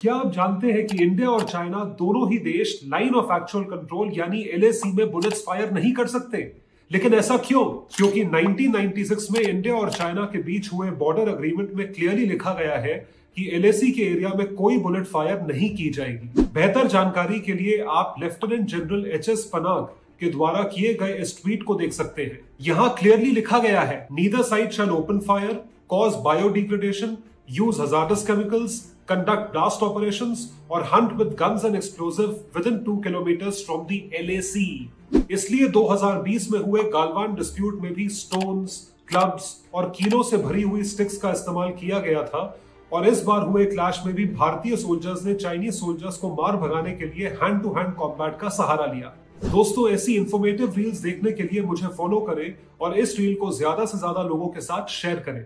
क्या आप जानते हैं कि इंडिया और चाइना दोनों ही देश लाइन ऑफ़ एक्चुअल कंट्रोल, यानी एलएसी में बुलेट्स फायर नहीं कर सकते? लेकिन ऐसा क्यों? क्योंकि 1996 में इंडिया और चाइना के बीच हुए बॉर्डर अग्रीमेंट में क्लियरली लिखा गया है कि एलएसी के एरिया में कोई बुलेट फायर नहीं की जाएगी। बेहतर जानकारी के लिए आप lieutenant general H S Panag के द्वारा किए गए इस ट्वीट को देख सकते हैं। यहाँ क्लियरली लिखा गया है neither side shall open fire cause biodegradation use hazardous chemicals, conduct blast operations, or hunt with guns and explosive within 2 kilometers from the LAC. इसलिए 2020 में हुए गालवान डिस्प्यूट में भी स्टोन्स क्लब्स और कीलों से भरी हुई स्टिक्स का इस्तेमाल किया गया था। और इस बार हुए क्लैश में भी भारतीय सोल्जर्स ने चाइनीज़ सोल्जर्स को मार भगाने के लिए हैंड टू हैंड कॉम्बैट का सहारा लिया। दोस्तों ऐसी इंफॉर्मेटिव रील्स देखने के लिए मुझे फॉलो करें और इस रील को ज़्यादा से ज़्यादा लोगों के साथ शेयर करें।